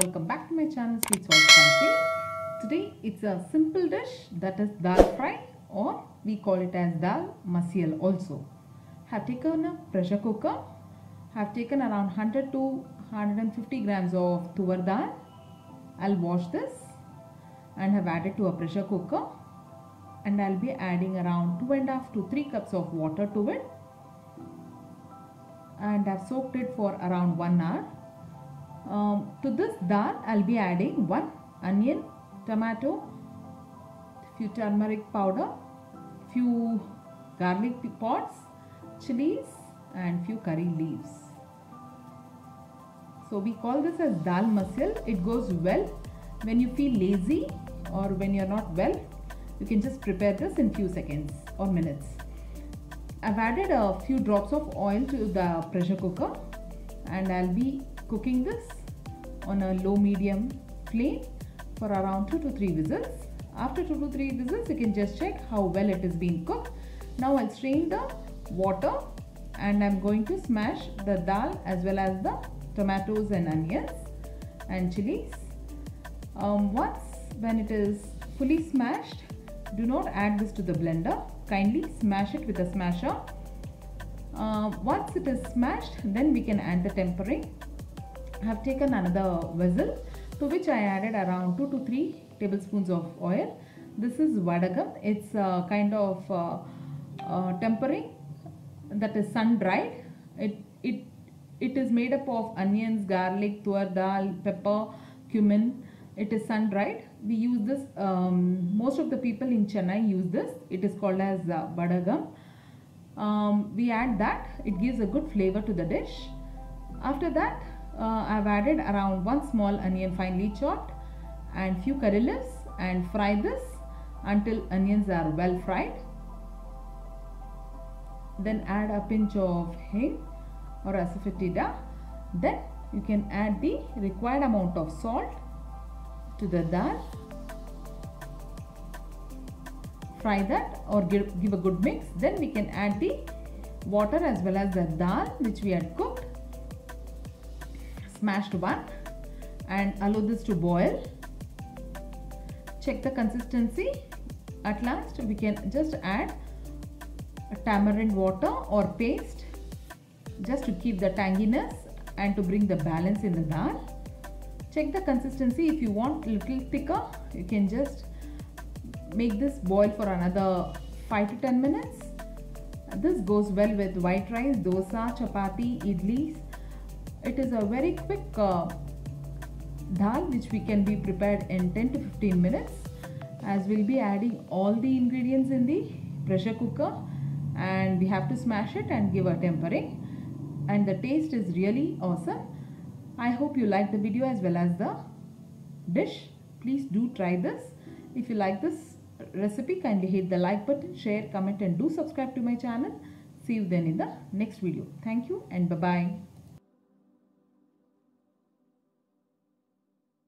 channel Sweet Salt. Today it's a simple dish that is dal fry or we call it as dal masyil also. Have taken a pressure cooker, have taken around 100 to 150 grams of tuvar dal. I'll wash this and have added to a pressure cooker and I'll be adding around 2 and a half to 3 cups of water to it and I've soaked it for around 1 hour. Um, to this dal I'll be adding 1 onion, tomato, few turmeric powder, few garlic pods, chilies and few curry leaves. So we call this as dal masyil. It goes well when you feel lazy or when you're not well. You can just prepare this in few seconds or minutes. I've added a few drops of oil to the pressure cooker and I'll be cooking this on a low medium flame for around 2 to 3 whistles. After 2 to 3 whistles you can just check how well it is being cooked. Now I'll strain the water and I'm going to smash the dal as well as the tomatoes and onions and chilies. Um, once when it is fully smashed do not add this to the blender kindly smash it with a smasher uh, once it is smashed then we can add the tempering I have taken another vessel to which I added around 2 to 3 tablespoons of oil. This is vadagam it's a kind of uh, uh, tempering that is sun dried. It it it is made up of onions garlic tuar dal pepper cumin. It is sun dried. We use this um, most of the people in chennai use this. It is called as uh, vadagam um, we add that. It gives a good flavor to the dish. After that uh, i've added around one small onion finely chopped and few curry leaves and fry this until onions are well fried. Then add a pinch of hing or asafoetida then you can add the required amount of salt to the dal. Fry that or give, give a good mix. Then we can add the water as well as the dal which we had cooked smashed one and allow this to boil. Check the consistency. At last we can just add tamarind water or paste just to keep the tanginess and to bring the balance in the dal. Check the consistency. If you want little thicker you can just make this boil for another 5 to 10 minutes. This goes well with white rice dosa chapati idlis it is a very quick uh, dal which we can be prepared in 10 to 15 minutes as we'll be adding all the ingredients in the pressure cooker and we have to smash it and give a tempering and the taste is really awesome I hope you like the video as well as the dish. Please do try this. If you like this recipe, kindly hit the like button, share, comment and do subscribe to my channel. See you then in the next video. Thank you and bye-bye.